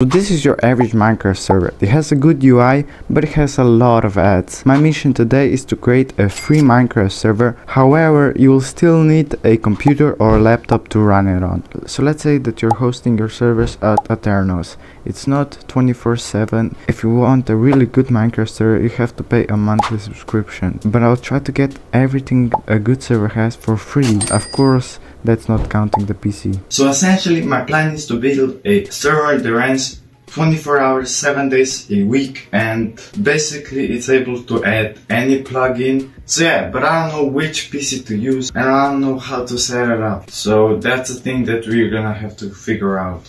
So this is your average Minecraft server. It has a good UI, but it has a lot of ads. My mission today is to create a free Minecraft server. However, you will still need a computer or laptop to run it on. So let's say that you're hosting your servers at Aternos. It's not 24-7. If you want a really good Minecraft server, you have to pay a monthly subscription. But I'll try to get everything a good server has for free. Of course, that's not counting the PC. So essentially my plan is to build a server that runs 24 hours, 7 days a week and basically it's able to add any plugin. So yeah, but I don't know which PC to use and I don't know how to set it up. So that's the thing that we're gonna have to figure out.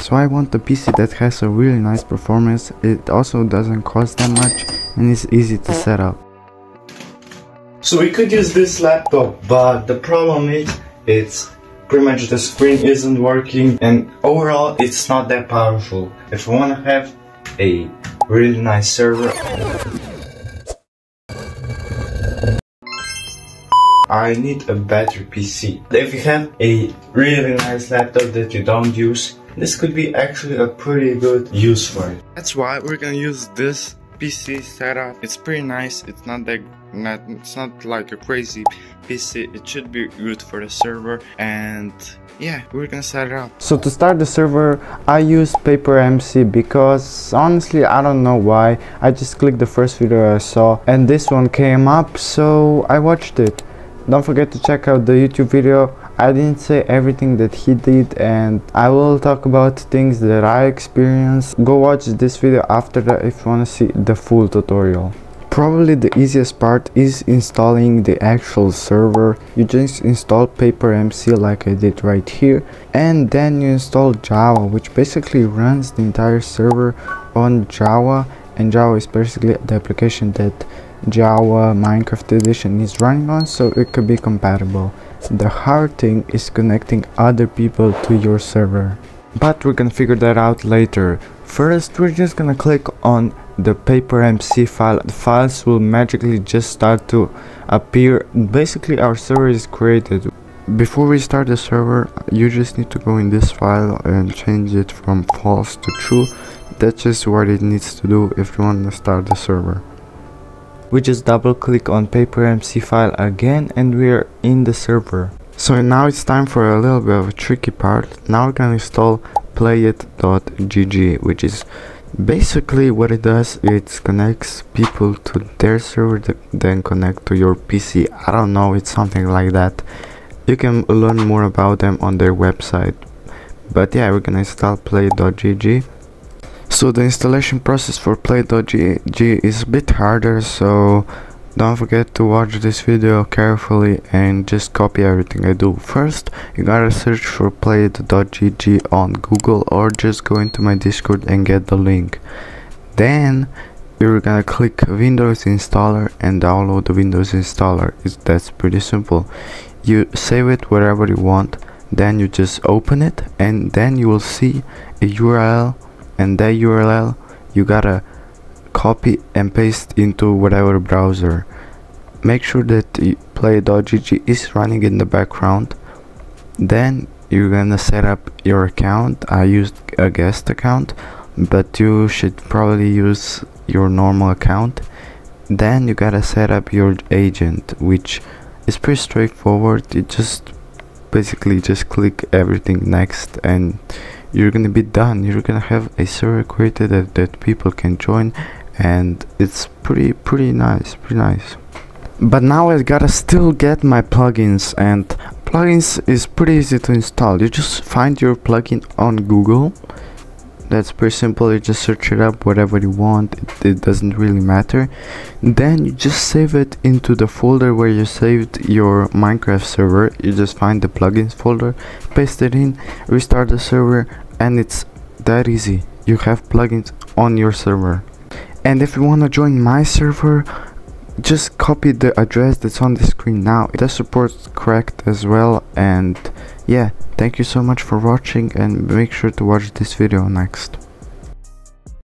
So I want a PC that has a really nice performance, it also doesn't cost that much and is easy to set up. So we could use this laptop, but the problem is it's pretty much the screen isn't working and overall it's not that powerful. If want to have a really nice server, I need a better PC. If you have a really nice laptop that you don't use, this could be actually a pretty good use for it. That's why we're gonna use this PC setup. It's pretty nice. It's not that not it's not like a crazy PC. It should be good for the server and yeah, we're gonna set it up. So to start the server, I use PaperMC because honestly, I don't know why. I just clicked the first video I saw and this one came up, so I watched it. Don't forget to check out the YouTube video I didn't say everything that he did and I will talk about things that I experienced. Go watch this video after that if you want to see the full tutorial. Probably the easiest part is installing the actual server. You just install PaperMC like I did right here and then you install Java which basically runs the entire server on Java and Java is basically the application that Java Minecraft edition is running on so it could be compatible. The hard thing is connecting other people to your server. But we're gonna figure that out later. First, we're just gonna click on the paper.mc file. The files will magically just start to appear. Basically, our server is created. Before we start the server, you just need to go in this file and change it from false to true. That's just what it needs to do if you want to start the server we just double click on paper.mc file again and we're in the server. So now it's time for a little bit of a tricky part. Now we're gonna install playit.gg which is basically what it does. It connects people to their server then connect to your pc i don't know it's something like that. You can learn more about them on their website. But yeah we're gonna install play.gg so the installation process for play.gg is a bit harder so don't forget to watch this video carefully and just copy everything I do. First, you gotta search for play.gg on Google or just go into my Discord and get the link. Then, you're gonna click Windows installer and download the Windows installer. It's, that's pretty simple. You save it wherever you want, then you just open it and then you will see a URL and that URL you gotta copy and paste into whatever browser. Make sure that play.gg is running in the background. Then you're gonna set up your account. I used a guest account but you should probably use your normal account. Then you gotta set up your agent which is pretty straightforward. You just basically just click everything next and you're gonna be done. You're gonna have a server created that, that people can join and it's pretty pretty nice pretty nice. But now I gotta still get my plugins and plugins is pretty easy to install. You just find your plugin on Google that's pretty simple. You just search it up whatever you want. It, it, doesn't really matter. Then you just save it into the folder where you saved your minecraft server. You just find the plugins folder paste it in restart the server and it's that easy. You have plugins on your server. And if you want to join my server just copy the address that's on the screen now. The support's correct as well and yeah thank you so much for watching and make sure to watch this video next